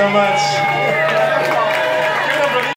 so much.